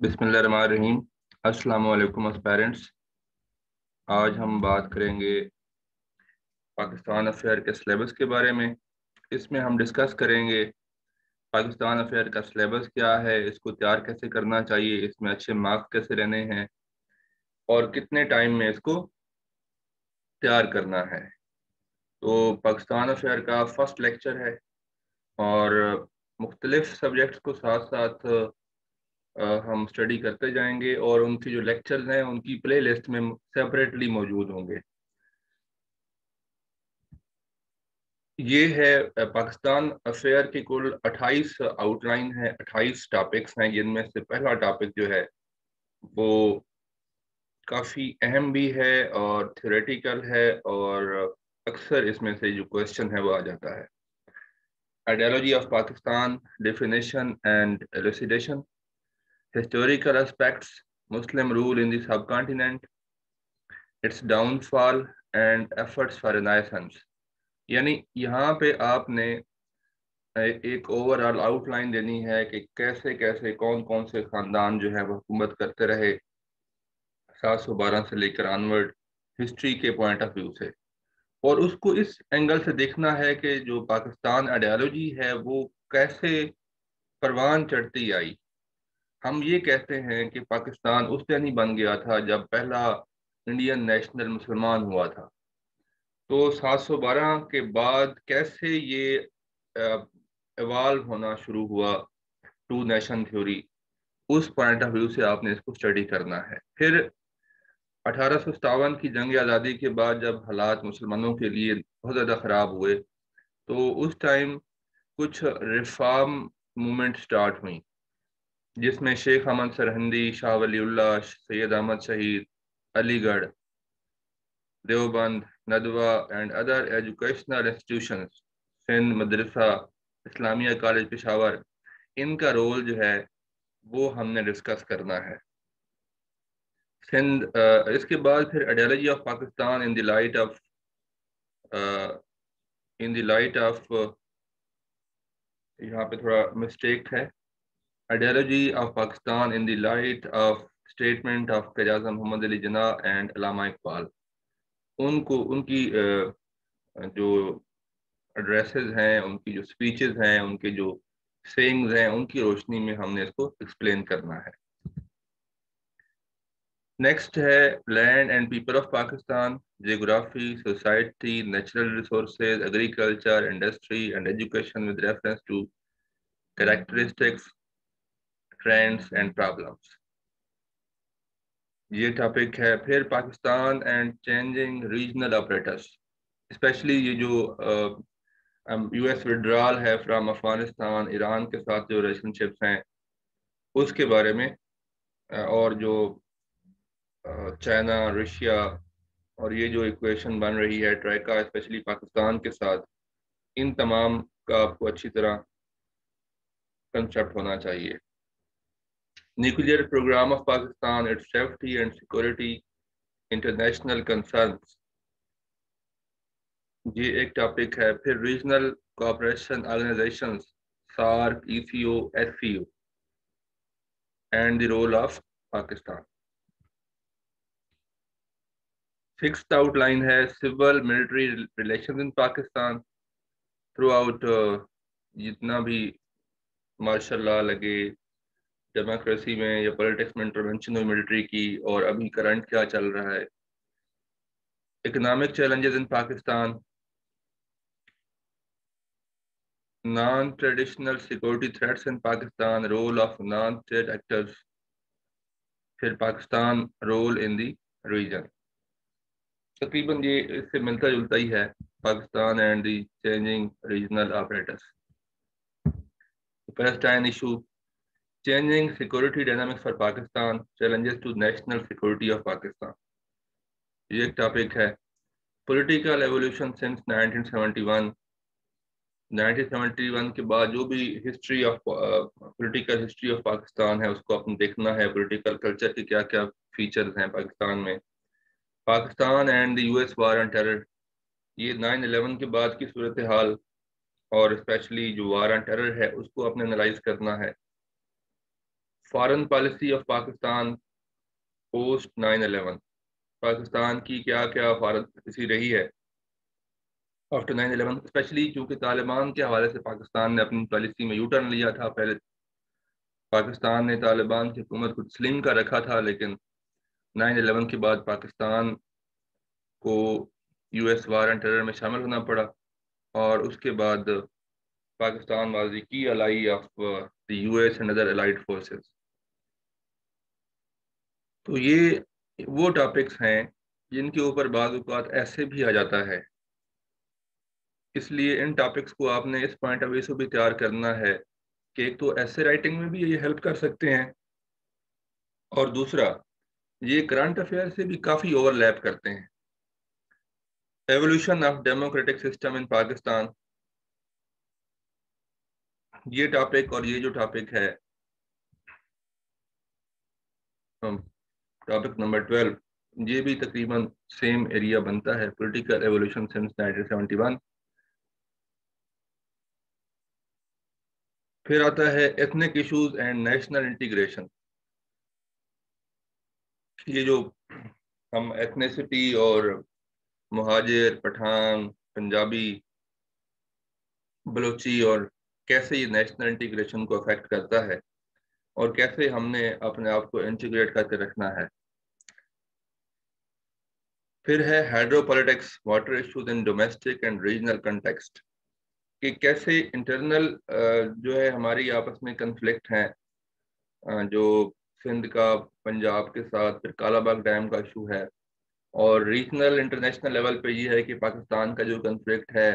बिस्मिल्लाहिर्रहमानिर्रहीम। अस्सलाम पेरेंट्स। आज हम बात करेंगे पाकिस्तान अफेयर के सिलेबस के बारे में। इसमें हम डिस्कस करेंगे पाकिस्तान अफेयर का सिलेबस क्या है, इसको तैयार कैसे करना चाहिए, इसमें अच्छे मार्क्स कैसे लेने हैं, और कितने टाइम में इसको तैयार करना है। तो पाकिस्तान अफेयर का फ़र्स्ट लेक्चर है, और मुख्तलिफ़ सब्जेक्ट्स को साथ साथ हम स्टडी करते जाएँगे और उनकी जो लेक्चर्स हैं, उनकी प्ले लिस्ट में सेपरेटली मौजूद होंगे। ये है पाकिस्तान अफेयर के कुल 28 आउटलाइन है 28 टॉपिक्स हैं। जिनमें से पहला टॉपिक जो है, वो काफ़ी अहम भी है और थ्योरेटिकल है और अक्सर इसमें से जो क्वेश्चन है, वो आ जाता है। Ideology of Pakistan definition and elucidation historical aspects, Muslim rule in the subcontinent, its downfall and efforts for renaissance. यानी यहाँ पे आपने एक ओवरऑल आउटलाइन देनी है कि कैसे कैसे कौन कौन से खानदान जो है वो हुकूमत करते रहे सात सौ बारह से लेकर अनवर्ड हिस्ट्री के पॉइंट ऑफ़ व्यू से और उसको इस एंगल से देखना है कि जो पाकिस्तान आइडियालॉजी है वो कैसे परवान चढ़ती आई हम ये कहते हैं कि पाकिस्तान उस दिन ही बन गया था जब पहला इंडियन नेशनल मुसलमान हुआ था। तो 712 के बाद कैसे ये इवाल्व होना शुरू हुआ टू नेशन थ्योरी उस पॉइंट ऑफ़ व्यू से आपने इसको स्टडी करना है। फिर अठारह सौ सतावन की जंग आज़ादी के बाद जब हालात मुसलमानों के लिए बहुत ज़्यादा ख़राब हुए तो उस टाइम कुछ रिफॉर्म मूवमेंट स्टार्ट हुई। जिसमें Sheikh Ahmad Sirhindi, Shah Waliullah, Syed Ahmad Shaheed, Aligarh, Deoband, Nadwa and other educational institution Sindh, Madrasa, Islamia college Peshawar. इनका रोल जो है, वो हमने डिस्कस करना है। सिंध इसके बाद फिर ideology of Pakistan in the light of in the light of यहाँ पे थोड़ा मिस्टेक है। Ideology of Pakistan in the light of statement of Qajazam Muhammad Ali Jinnah and Allama Iqbal. उनको, उनकी जो एड्रेसेस हैं, उनकी जो स्पीचेस हैं, उनके जो सेइंग्स हैं, उनकी रोशनी में हमने इसको एक्सप्लेन करना है। नेक्स्ट है land and people of Pakistan geography society natural resources agriculture industry and education with reference to characteristics trends and problems ये टॉपिक है फिर Pakistan and changing regional operators specially ये जो यूएस विड्रॉल है from Afghanistan Iran के साथ जो रिलेशनशिप्स हैं, उसके बारे में और जो चाइना रशिया और ये जो इक्वेशन बन रही है ट्रैका स्पेशली पाकिस्तान के साथ, इन तमाम का आपको अच्छी तरह कंसेप्ट होना चाहिए। Nuclear program of Pakistan, its safety and security, international concerns. ये एक टॉपिक है फिर regional cooperation organisation SAARC ECO SCO and the role of Pakistan fixed outline है civil military relation in Pakistan throughout जितना भी martial law लगे democracy में या पॉलिटिक्स में इंटरवेंशन हुई मिलिट्री की और अभी करंट क्या चल रहा है? Economic challenges in Pakistan non traditional security threats in Pakistan role of non state actors फिर Pakistan role in the region तकरीबन ये इससे मिलता जुलता ही है Pakistan and the changing regional operators Palestine issue Changing security dynamics for Pakistan, challenges to national security of Pakistan. ये एक टॉपिक है। पॉलिटिकल एवोल्यूशन सिंस 1971 1971 के बाद जो भी history of political history of Pakistan है उसको अपन देखना है। पॉलिटिकल कल्चर के क्या क्या फीचर्स हैं पाकिस्तान में। Pakistan and the US war and terror ये 9/11 के बाद की सूरत हाल और स्पेशली जो वार एंड टेरर है उसको अपने एनालाइज करना है। Foreign policy of Pakistan post 9/11 Pakistan की क्या क्या फॉरेन पॉलिसी रही है? आफ्टर 9/11 स्पेशली क्योंकि तालिबान के हवाले से पाकिस्तान ने अपनी पॉलिसी में यूटर्न लिया था पहले। पाकिस्तान ने तालिबान की हुकूमत को स्लिम का रखा था, लेकिन 9/11 के बाद पाकिस्तान को U S war and terror में शामिल होना पड़ा और उसके बाद पाकिस्तान वाज की ally of the U S and other allied forces तो ये, वो टॉपिक्स हैं जिनके ऊपर बाद ऐसे भी आ जाता है। इसलिए इन टॉपिक्स को आपने इस पॉइंट ऑफ़ व्यू से भी तैयार करना है कि एक तो ऐसे राइटिंग में भी ये हेल्प कर सकते हैं और दूसरा, ये करंट अफेयर से भी काफ़ी ओवरलैप करते हैं। Evolution of democratic system in Pakistan ये टॉपिक और ये जो टॉपिक है टॉपिक नंबर ट्वेल्व ये भी तकरीबन सेम एरिया बनता है पॉलिटिकल एवोल्यूशन सिंस 1971 फिर आता है ethnic issues and national integration ये जो हम एथनिसिटी और महाजिर, पठान, पंजाबी, बलोची और कैसे ये नेशनल इंटीग्रेशन को अफेक्ट करता है और कैसे हमने अपने आप को इंटीग्रेट करके रखना है। फिर है hydropolitics water issues in domestic and regional context कि कैसे इंटरनल जो है हमारी आपस में कन्फ्लिक्ट हैं जो सिंध का, पंजाब के साथ, फिर कालाबाग डैम का इशू है, और रीजनल इंटरनेशनल लेवल पे ये है कि पाकिस्तान का जो कन्फ्लिक्ट है,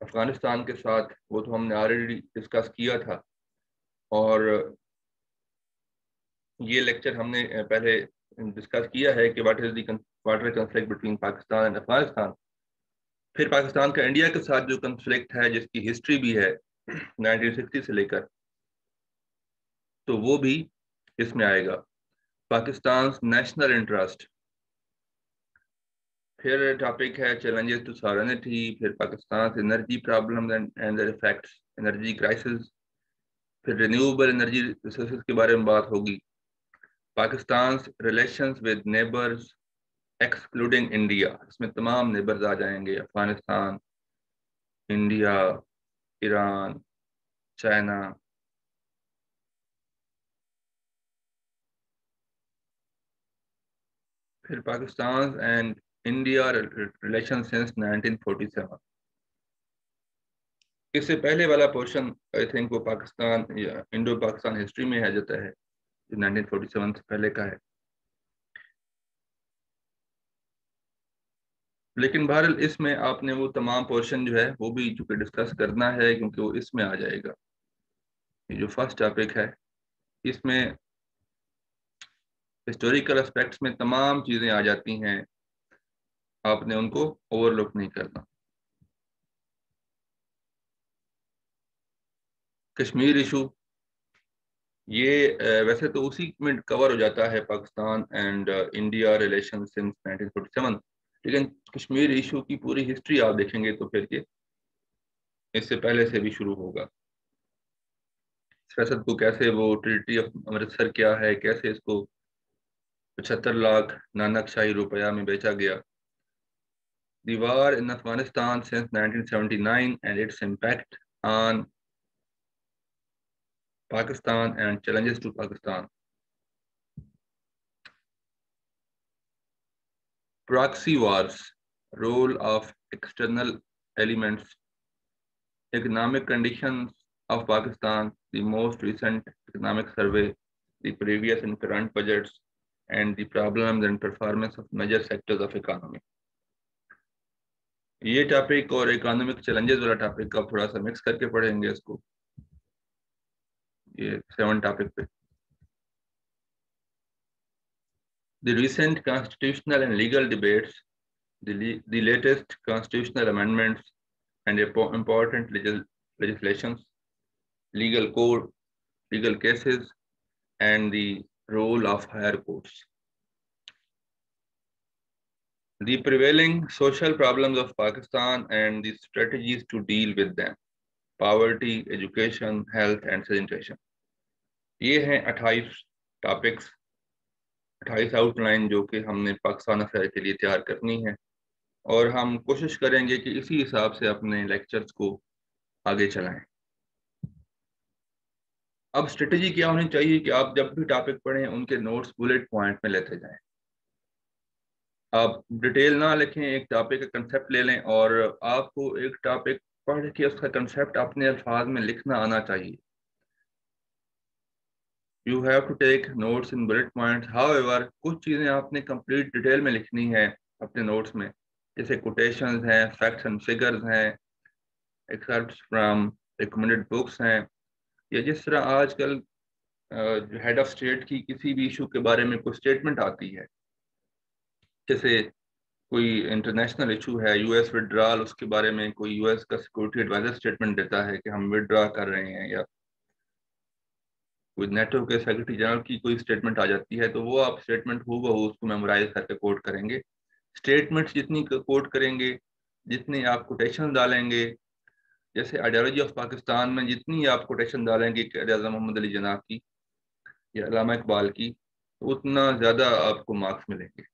अफ़गानिस्तान के साथ, वो तो हमने ऑलरेडी डिस्कस किया था, और ये लेक्चर हमने पहले डिस्कस किया है कि what is the water conflict between Pakistan and Afghanistan फिर पाकिस्तान का इंडिया के साथ जो कंफ्लिक्ट है, जिसकी हिस्ट्री भी है 1960 से लेकर तो वो भी इसमें आएगा। पाकिस्तान नेशनल इंटरेस्ट फिर टॉपिक है चैलेंजेस टू सॉवरेनिटी फिर Pakistan energy problem and effects energy crisis फिर रिन्यूएबल एनर्जी रिसोर्सेज के बारे में बात होगी। Pakistan relations with neighbours excluding India इसमें तमाम नेबर्स आ जाएँगे अफ़गानिस्तान, इंडिया, ईरान, चाइना। फिर Pakistan and India relation since 1947 इससे पहले वाला पोर्शन आई थिंक वो पाकिस्तान या इंडो पाकिस्तान हिस्ट्री में आ जाता है, जो 1947 से पहले का है। लेकिन बहरहाल इसमें आपने वो तमाम पोर्शन जो है, वो भी चूँकि डिस्कस करना है, क्योंकि वो इसमें आ जाएगा। ये जो फ़र्स्ट टॉपिक है, इसमें हिस्टोरिकल एस्पेक्ट्स में तमाम चीज़ें आ जाती हैं। आपने उनको ओवरलुक नहीं करना। कश्मीर इशू ये वैसे तो उसी में कवर हो जाता है Pakistan and India relation since 1947 लेकिन कश्मीर इशू की पूरी हिस्ट्री आप देखेंगे तो फिर ये इससे पहले से भी शुरू होगा। सियासत को कैसे वो ट्रिटी ऑफ़ अमृतसर क्या है, कैसे इसको पचहत्तर लाख नानक शाही रुपया में बेचा गया। The war in Afghanistan since 1979 and its impact on Pakistan and challenges to Pakistan. proxy wars, role of external elements, economic conditions of Pakistan, the most recent economic survey, the previous and current budgets, and the problems and performance of major sectors of economy. ये topic और economic challenges वाला topic आप थोड़ा सा mix करके पढ़ेंगे इसको ये सेवन टॉपिक पे The recent constitutional and legal debates, the, the latest constitutional amendments, and important legis legislations, legal code, legal cases, and the role of higher courts. The prevailing social problems of Pakistan and the strategies to deal with them, poverty, education, health, and sanitation. ये हैं अट्ठाईस topics अट्ठाईस outline जो कि हमने Pakistan affair के लिए तैयार करनी है। और हम कोशिश करेंगे कि इसी हिसाब से अपने लेक्चर्स को आगे चलाएँ। अब स्ट्रेटजी क्या होनी चाहिए कि आप जब भी टॉपिक पढ़ें, उनके नोट्स बुलेट पॉइंट में लेते जाएँ। आप डिटेल ना लिखें, एक टॉपिक का कंसेप्ट ले लें और आपको एक टॉपिक पढ़ के उसका कंसेप्ट अपने अल्फाज में लिखना आना चाहिए। You have to take notes in bullet point how कुछ चीज़ें आपने कंप्लीट डिटेल में लिखनी है अपने नोट्स में। जैसे कोटेशंस हैं फैक्ट्स एंड फिगर्स हैं एक्सर्ट्स फ्रॉम रिकमेंडेड बुक्स हैं। या जिस तरह आजकल जो हेड ऑफ़ स्टेट की किसी भी इशू के बारे में कोई स्टेटमेंट आती है। जैसे कोई इंटरनेशनल इशू है यूएस विड्रॉल उसके बारे में कोई यूएस का सिक्योरिटी एडवाइजर स्टेटमेंट देता है कि हम विड्रॉ कर रहे हैं या कोई नेटो के सेक्रेटरी जनरल की कोई स्टेटमेंट आ जाती है तो वो आप स्टेटमेंट हो बहू उसको मेमोराइज करके कोट करेंगे। स्टेटमेंट्स जितनी कोट करेंगे, जितनी आप कोटेशन डालेंगे, जैसे आइडियोलॉजी ऑफ़ पाकिस्तान में जितनी आप कोटेशन डालेंगे मोहम्मद अली जना की या अलामा इकबाल की तो उतना ज़्यादा आपको मार्क्स मिलेंगे।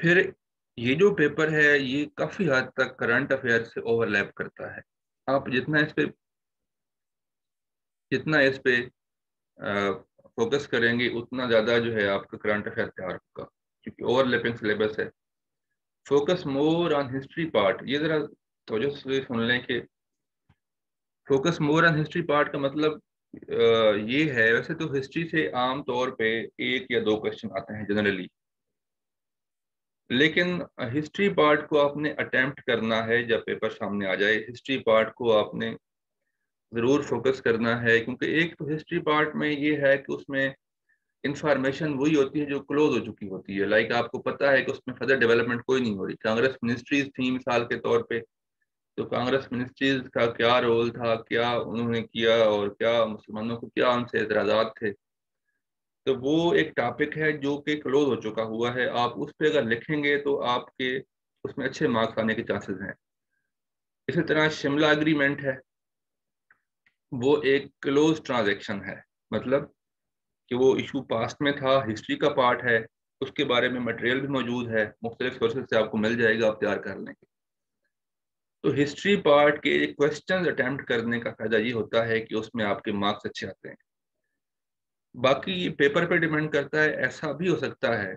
फिर ये जो पेपर है, ये काफ़ी हद तक करंट अफेयर से ओवरलैप करता है। आप जितना इस पे जितना इस पे फोकस करेंगे, उतना ज़्यादा जो है आपका करंट अफेयर तैयार होगा, क्योंकि ओवरलैपिंग सिलेबस है। Focus more on history part ये ज़रा तो सुन लें कि focus more on history part का मतलब ये है, वैसे तो हिस्ट्री से आम तौर पे एक या दो क्वेश्चन आते हैं जनरली लेकिन हिस्ट्री पार्ट को आपने अटेम्प्ट करना है, जब पेपर सामने आ जाए हिस्ट्री पार्ट को आपने ज़रूर फोकस करना है, क्योंकि एक तो हिस्ट्री पार्ट में ये है कि उसमें इंफॉर्मेशन वही होती है जो क्लोज हो चुकी होती है। लाइक आपको पता है कि उसमें फर्दर डेवलपमेंट कोई नहीं हो रही। कांग्रेस मिनिस्ट्रीज थी मिसाल के तौर पे तो कांग्रेस मिनिस्ट्रीज का क्या रोल था, क्या उन्होंने किया और क्या मुसलमानों को क्या उनसे एतराज़ात थे? तो वो एक टॉपिक है जो कि क्लोज हो चुका हुआ है। आप उस पर अगर लिखेंगे तो आपके उसमें अच्छे मार्क्स आने के चांसेस हैं। इसी तरह शिमला एग्रीमेंट है। वो एक क्लोज ट्रांजेक्शन है। मतलब कि वो इशू पास्ट में था हिस्ट्री का पार्ट है, उसके बारे में मटेरियल भी मौजूद है, मुख्तलिफ़ सोर्सेज से आपको मिल जाएगा, आप तैयार कर लेंगे। तो हिस्ट्री पार्ट के क्वेश्चन अटैम्प्ट करने का फ़ायदा ये होता है कि उसमें आपके मार्क्स अच्छे आते हैं। बाकी ये पेपर पे डिपेंड करता है, ऐसा भी हो सकता है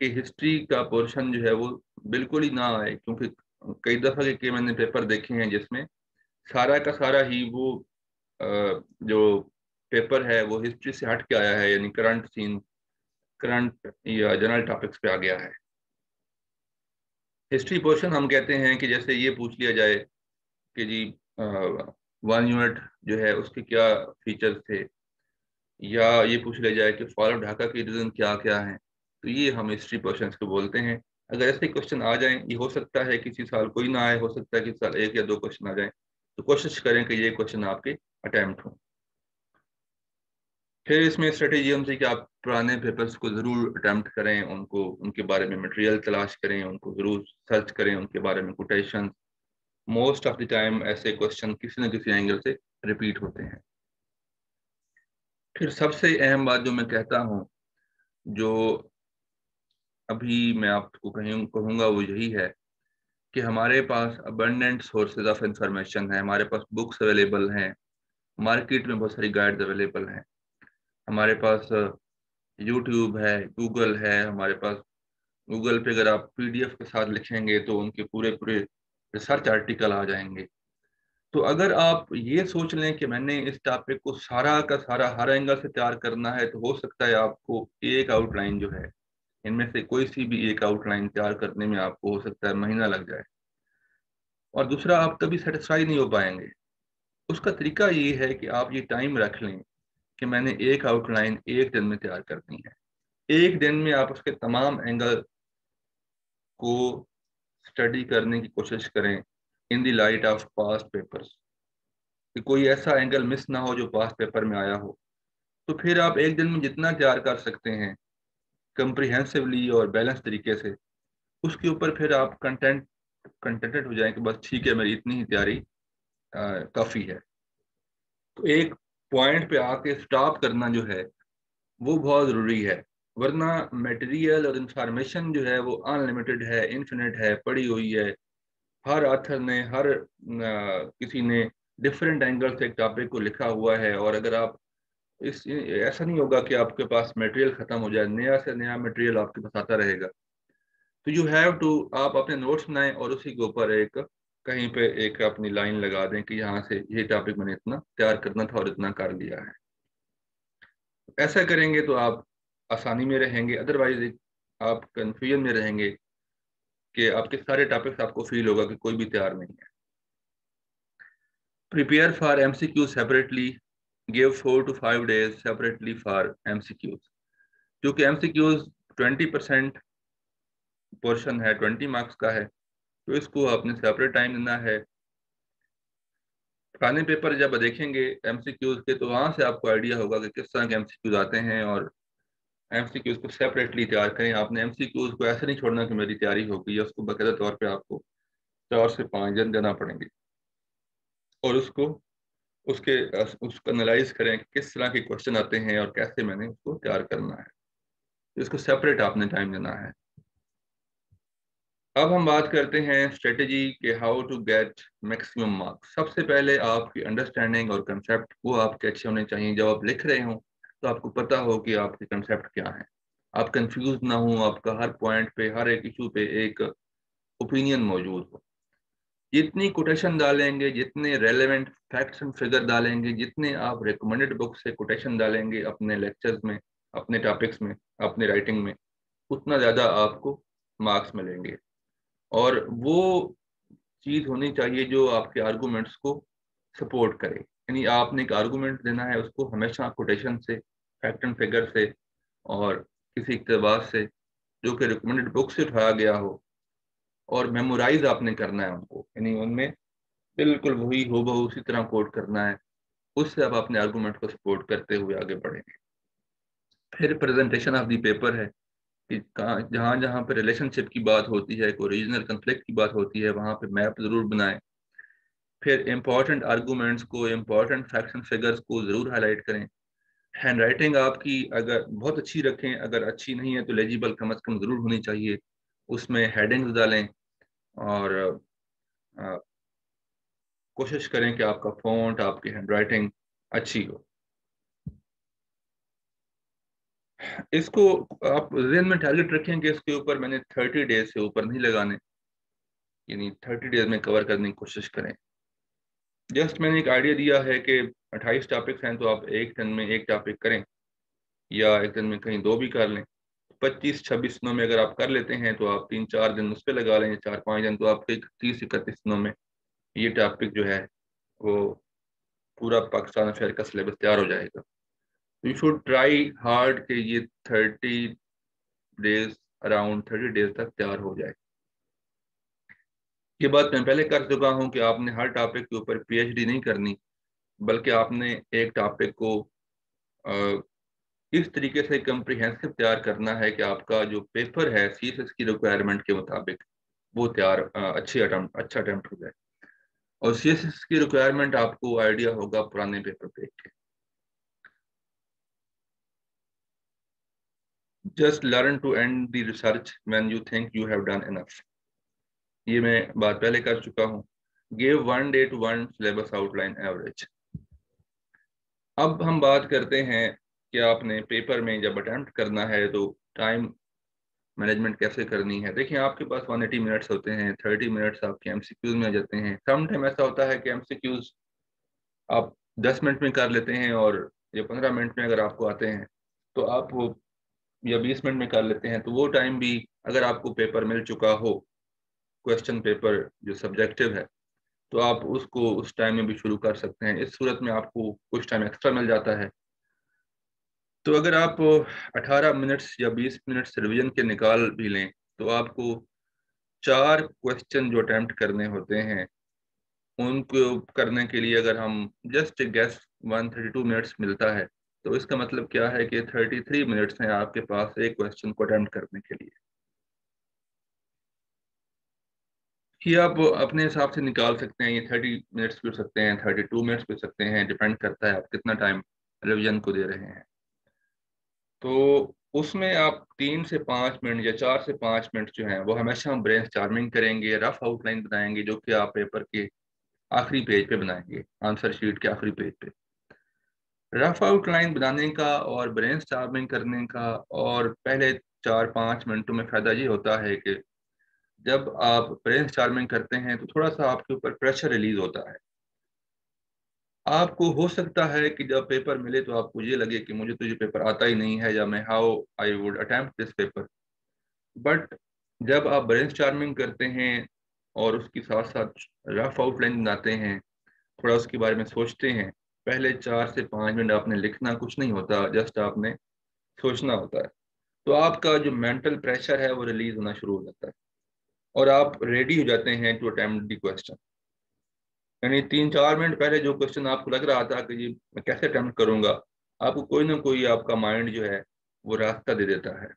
कि हिस्ट्री का पोर्शन जो है वो बिल्कुल ही ना आए, क्योंकि कई दफ़ा के मैंने पेपर देखे हैं जिसमें सारा का सारा ही वो जो पेपर है, वो हिस्ट्री से हट के आया है, यानी करंट सीन करंट या जनरल टॉपिक्स पे आ गया है। हिस्ट्री पोर्शन हम कहते हैं कि जैसे ये पूछ लिया जाए कि जी वन यूनिट जो है, उसके क्या फीचर्स थे? या ये पूछ लिया जाए कि फॉलो ढाका के रीजन क्या क्या हैं? तो ये हम हिस्ट्री पोर्शन को बोलते हैं। अगर ऐसे क्वेश्चन आ जाएँ, ये हो सकता है किसी साल कोई ना आए, हो सकता है किसी साल एक या दो क्वेश्चन आ जाए। तो कोशिश करें कि ये क्वेश्चन आपके अटैम्प्ट हों। फिर इसमें स्ट्रेटेजी हमसे कि आप पुराने पेपर्स को ज़रूर अटैम्प्ट करें, उनको, उनके बारे में मटेरियल तलाश करें, उनको ज़रूर सर्च करें, उनके बारे में quotation most of the time ऐसे क्वेश्चन किसी न किसी एंगल से रिपीट होते हैं। फिर सबसे अहम बात जो मैं कहता हूँ, जो अभी मैं आपको कहीं, कहूँगा वो यही है कि हमारे पास अबंडेंट सोर्सेज ऑफ़ इंफॉर्मेशन है, हमारे पास बुक्स अवेलेबल हैं। मार्केट में बहुत सारी गाइड्स अवेलेबल हैं। हमारे पास यूट्यूब है गूगल है, हमारे पास गूगल पे अगर आप पीडीएफ के साथ लिखेंगे तो उनके पूरे पूरे रिसर्च आर्टिकल आ जाएँगे। तो अगर आप ये सोच लें कि मैंने इस टॉपिक को सारा का सारा, हर एंगल से तैयार करना है तो हो सकता है आपको एक आउटलाइन जो है, इनमें से कोई सी भी एक आउटलाइन तैयार करने में आपको हो सकता है, महीना लग जाए। और दूसरा, आप कभी सेटिस्फाई नहीं हो पाएँगे। उसका तरीका ये है कि आप ये टाइम रख लें कि मैंने एक आउटलाइन एक दिन में तैयार करनी है। एक दिन में आप उसके तमाम एंगल को स्टडी करने की कोशिश करें in the light of past papers कि कोई ऐसा एंगल मिस ना हो जो पास्ट पेपर में आया हो। तो फिर आप एक दिन में जितना तैयार कर सकते हैं कंप्रिहेंसिवली और बैलेंस तरीके से, उसके ऊपर फिर आप कंटेंट कंटेंटेड हो जाए कि बस ठीक है, मेरी इतनी ही तैयारी काफ़ी है। तो एक पॉइंट पे आके स्टॉप करना जो है वो बहुत ज़रूरी है। वरना मटेरियल और इंफॉर्मेशन जो है वो अनलिमिटेड है इन्फिनिट है पड़ी हुई है। हर आथर ने हर आ, किसी ने डिफरेंट एंगल से एक टॉपिक को लिखा हुआ है और अगर आप इस ऐसा नहीं होगा कि आपके पास मटेरियल ख़त्म हो जाए नया से नया मटेरियल आपके पास आता रहेगा। तो यू हैव टू आप अपने नोट्स बनाएँ और उसी के ऊपर एक कहीं पे एक अपनी लाइन लगा दें कि यहाँ से ये टॉपिक मैंने इतना तैयार करना था और इतना कर लिया है। ऐसा करेंगे तो आप आसानी में रहेंगे अदरवाइज़ आप कंफ्यूजन में रहेंगे कि आपके सारे टॉपिक्स आपको फील होगा कि कोई भी तैयार नहीं है। Prepare for M C Q separately give four to five days separately for M C Qs क्योंकि M C Qs twenty percent portion है ट्वेंटी मार्क्स का है। तो इसको आपने सेपरेट टाइम देना है। पुराने पेपर जब देखेंगे एमसीक्यूज के तो वहाँ से आपको आइडिया होगा कि किस तरह के एमसीक्यूज आते हैं और एमसीक्यूज को सेपरेटली तैयार करें। आपने एमसीक्यूज को ऐसे नहीं छोड़ना कि मेरी तैयारी हो गई उसको बाकायदा तौर पे आपको चार से पाँच दिन देना पड़ेंगे। और उसको, उसके, उसको एनालाइज करें कि किस तरह के क्वेश्चन आते हैं और कैसे मैंने उसको तैयार करना है। इसको सेपरेट आपने टाइम देना है। अब हम बात करते हैं स्ट्रेटेजी के how to get maximum marks सबसे पहले आपकी अंडरस्टैंडिंग और कंसेप्ट वो आपके अच्छे होने चाहिए। जब आप लिख रहे हो तो आपको पता हो कि आपके कंसेप्ट क्या है। आप कंफ्यूज ना हो, आपका हर पॉइंट पे, हर एक इशू पे एक ओपिनियन मौजूद हो। जितनी कोटेशन डालेंगे, जितने रेलेवेंट फैक्ट्स एंड फिगर डालेंगे, जितने आप रिकमेंडेड बुक से कोटेशन डालेंगे अपने लेक्चर्स में, अपने टॉपिक्स में, अपने राइटिंग में, उतना ज़्यादा आपको मार्क्स मिलेंगे। और वो चीज़ होनी चाहिए जो आपके आर्गूमेंट्स को सपोर्ट करे। यानी आपने एक आर्गूमेंट देना है, उसको हमेशा कोटेशन से फैक्ट एंड फिगर से और किसी इकतबास से जो कि रिकमेंडेड बुक से उठाया गया हो और मेमोराइज आपने करना है उनको। यानी उनमें बिल्कुल वही हो बहु उसी तरह कोट करना है, उससे आप अपने आर्गूमेंट को सपोर्ट करते हुए आगे बढ़ेंगे। फिर प्रेजेंटेशन ऑफ़ दी पेपर है। कि जहाँ जहाँ पे रिलेशनशिप की बात होती है, कोई रीजनल कंफ्लिक्ट की बात होती है, वहाँ पे मैप ज़रूर बनाएँ। फिर इंपॉर्टेंट आर्गूमेंट्स को इंपॉर्टेंट फैक्शन फिगर्स को ज़रूर हाईलाइट करें। हैंड राइटिंग आपकी अगर बहुत अच्छी रखें, अगर अच्छी नहीं है तो लेजिबल कम अज़ कम ज़रूर होनी चाहिए। उसमें हेडिंग्स डालें और कोशिश करें कि आपका फ़ॉन्ट आपकी हैंड राइटिंग अच्छी हो। इसको आप जेन में टारगेट रखें कि इसके ऊपर, मैंने थर्टी डेज़ से ऊपर नहीं लगाने। यानी थर्टी डेज़ में कवर करने की कोशिश करें। जस्ट मैंने एक आइडिया दिया है कि अट्ठाईस टॉपिक्स हैं तो आप एक दिन में एक टॉपिक करें, या एक दिन में कहीं दो भी कर लें। पच्चीस, छब्बीस दिनों में अगर आप कर लेते हैं तो आप तीन, चार दिन उस पर लगा लें, चार, पाँच दिन तो आपके तीस, इकतीस दिनों में ये टॉपिक जो है, वो पूरा पाकिस्तान अफेयर का सिलेबस तैयार हो जाएगा। यू शुड ट्राई हार्ड कि ये thirty days around thirty days तक तैयार हो जाए। ये बात मैं पहले कर चुका हूँ कि आपने हर टॉपिक के ऊपर पीएचडी नहीं करनी, बल्कि आपने एक टॉपिक को इस तरीके से कम्प्रीहेंसिव तैयार करना है कि आपका जो पेपर है सीएसएस की रिक्वायरमेंट के मुताबिक वो तैयार अच्छे अटैम्प्ट अच्छा अटैम्प्ट हो जाए। और सी की रिक्वायरमेंट आपको आइडिया होगा पुराने पेपर देख के just learn to end the research when you think you have done enough. ये मैं बात पहले कर चुका हूँ। Give one day to one syllabus outline average अब हम बात करते हैं कि आपने पेपर में जब अटेम्प्ट करना है तो टाइम मैनेजमेंट कैसे करनी है? देखिए, आपके पास 180 मिनट्स होते हैं 30 मिनट्स आपके एमसीक्यूज में आ जाते हैं। सम टाइम ऐसा होता है कि एमसीक्यूज आप 10 मिनट में कर लेते हैं और या 15 मिनट में अगर आपको आते हैं तो आप वो या बीस मिनट में कर लेते हैं तो वो टाइम भी अगर आपको पेपर मिल चुका हो क्वेश्चन पेपर जो सब्जेक्टिव है तो आप उसको उस टाइम में भी शुरू कर सकते हैं। इस सूरत में आपको कुछ टाइम एक्स्ट्रा मिल जाता है। तो अगर आप 18 मिनट्स या 20 मिनट्स रिवीजन के निकाल भी लें तो आपको चार क्वेश्चन जो अटैम्प्ट करने होते हैं, उनको करने के लिए अगर हम जस्ट गैस 132 मिनट्स मिलता है तो इसका मतलब क्या है कि 33 मिनट्स हैं आपके पास एक क्वेश्चन को अटेम्प्ट करने के लिए। ये आप अपने हिसाब से निकाल सकते हैं, ये थर्टी मिनट्स भी हो सकते हैं थर्टी टू मिनट्स भी हो सकते हैं डिपेंड करता है आप कितना टाइम रिविजन को दे रहे हैं। तो उसमें आप तीन से पाँच मिनट या चार से पाँच मिनट जो हैं, वो हमेशा हम ब्रेन चार्मिंग करेंगे रफ आउटलाइन बनाएँगे, जो कि आप पेपर के आखिरी पेज पे बनाएँगे आंसर शीट के आखिरी पेज पे। रफ आउटलाइन बनाने का और ब्रेन चार्मिंग करने का और पहले चार पाँच मिनटों में फ़ायदा ये होता है कि जब आप ब्रेन चार्मिंग करते हैं तो थोड़ा सा आपके ऊपर प्रेशर रिलीज़ होता है। आपको हो सकता है कि जब पेपर मिले तो आपको ये लगे कि मुझे तो ये पेपर आता ही नहीं है या मैं how I would attempt this paper but जब आप ब्रेन स्टार्मिंग करते हैं और उसके साथ साथ रफ आउटलाइन बनाते हैं, थोड़ा उसके बारे में सोचते हैं पहले चार से पाँच मिनट आपने लिखना कुछ नहीं होता जस्ट आपने सोचना होता है। तो आपका जो मेंटल प्रेशर है, वो रिलीज़ होना शुरू हो जाता है। और आप रेडी हो जाते हैं टू अटेम्प्ट दी क्वेश्चन यानी तीन चार मिनट पहले जो क्वेश्चन आपको लग रहा था कि मैं कैसे अटैम्प्ट करूँगा, आपको कोई ना कोई आपका माइंड जो है, वो रास्ता दे देता है,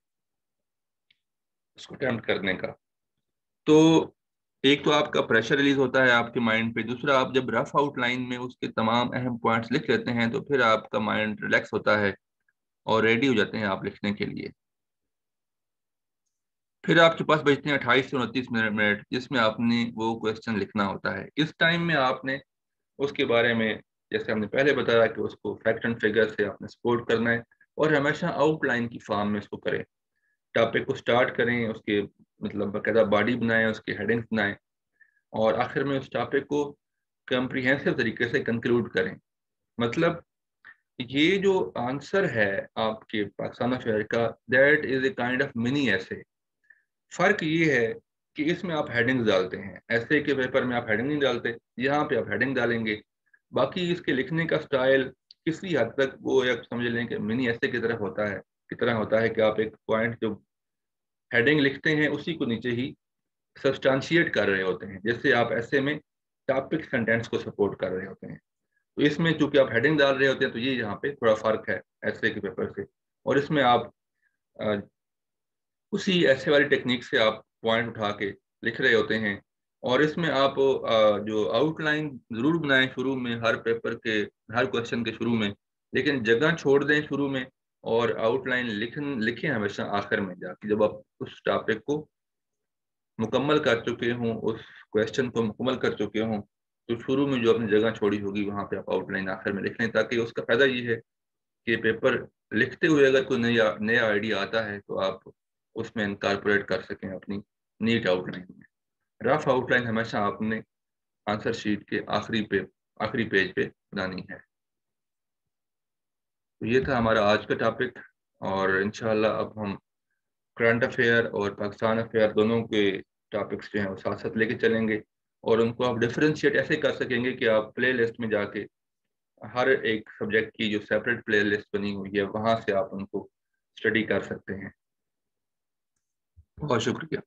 उसको अटेम्प्ट करने का। तो एक तो आपका प्रेशर रिलीज़ होता है आपके माइंड पे, दूसरा आप जब रफ आउटलाइन में उसके तमाम अहम पॉइंट्स लिख लेते हैं तो फिर आपका माइंड रिलैक्स होता है और रेडी हो जाते हैं आप लिखने के लिए। फिर आपके पास बचते हैं अट्ठाईस से उनतीस मिनट जिसमें आपने वो क्वेश्चन लिखना होता है। इस टाइम में आपने उसके बारे में, जैसे हमने पहले बताया कि उसको फैक्ट एंड फिगर से आपने सपोर्ट करना है और हमेशा आउटलाइन की फॉर्म में उसको करें। टॉपिक को स्टार्ट करें, उसके मतलब बाकायदा बॉडी बनाएँ, उसके हेडिंग्स बनाएँ और आखिर में उस टॉपिक को कंप्रीहेंसिव तरीके से कंक्लूड करें। मतलब ये जो आंसर है आपके पाकिस्तान अफेयर का that is a kind of mini ऐसे फ़र्क ये है कि इसमें आप हेडिंग्स डालते हैं। ऐसे के पेपर में आप हेडिंग नहीं डालते, यहाँ पे आप हेडिंग डालेंगे। बाकी इसके लिखने का स्टाइल किसी हद तक वो एक समझ लें कि मिनी ऐसे की तरह होता है, की तरह होता है कि आप एक पॉइंट जो हेडिंग लिखते हैं उसी को नीचे ही सब्सटांशिएट कर रहे होते हैं। जैसे आप ऐसे में टॉपिक सेंटेंस को सपोर्ट कर रहे होते हैं। तो इसमें चूँकि आप हेडिंग डाल रहे होते हैं तो ये यहाँ पे थोड़ा फ़र्क है ऐसे के पेपर से। और इसमें आप आ, उसी ऐसे वाली टेक्निक से आप पॉइंट उठा के लिख रहे होते हैं। और इसमें आप आ, जो आउटलाइन ज़रूर बनाएँ शुरू में हर पेपर के हर क्वेश्चन के शुरू में। लेकिन जगह छोड़ दें शुरू में और आउटलाइन लिख लिखें हमेशा आखिर में जाके। जब आप उस टॉपिक को मुकम्मल कर चुके हों, उस क्वेश्चन को मुकम्मल कर चुके हों तो शुरू में जो अपनी जगह छोड़ी होगी, वहाँ पे आप आउटलाइन आखिर में लिख लें, ताकि उसका फ़ायदा ये है कि पेपर लिखते हुए अगर कोई नया नया आइडिया आता है तो आप उसमें इनकारपोरेट कर सकें अपनी नीट आउटलाइन में। रफ आउटलाइन हमेशा आपने आंसर शीट के आखिरी पे, आखिरी पेज पे बनानी है। तो ये था हमारा आज का टॉपिक और इनशाला अब हम करंट अफेयर और पाकिस्तान अफेयर दोनों के टॉपिक्स जो हैं वो साथ साथ लेके चलेंगे और उनको आप डिफ्रेंशिएट ऐसे कर सकेंगे कि आप प्ले लिस्ट में जाके हर एक सब्जेक्ट की जो सेपरेट प्ले लिस्ट बनी हुई है, वहाँ से आप उनको स्टडी कर सकते हैं। बहुत शुक्रिया।